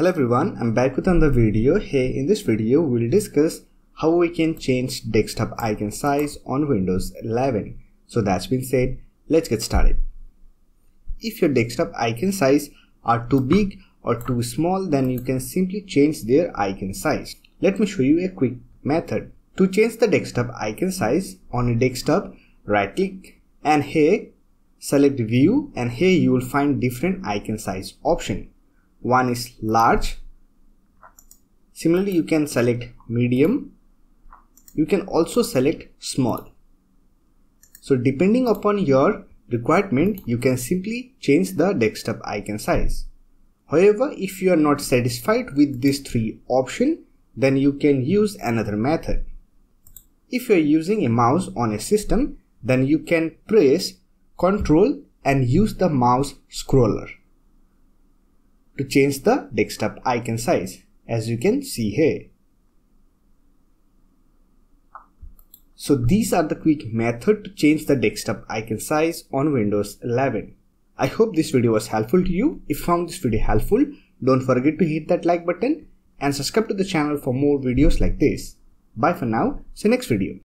Hello everyone, I'm back with another video. Hey, in this video, we'll discuss how we can change desktop icon size on Windows 11. So that's been said, let's get started. If your desktop icon size are too big or too small, then you can simply change their icon size. Let me show you a quick method. To change the desktop icon size on a desktop, right click and here select view and here you will find different icon size option one is large. Similarly you can select medium. You can also select small. So depending upon your requirement you can simply change the desktop icon size. However if you are not satisfied with these three options then you can use another method. If you are using a mouse on a system then you can press Control and use the mouse scroller to change the desktop icon size as you can see here. So these are the quick method to change the desktop icon size on Windows 11. I hope this video was helpful to you. If you found this video helpful, don't forget to hit that like button and subscribe to the channel for more videos like this. Bye for now, see you next video.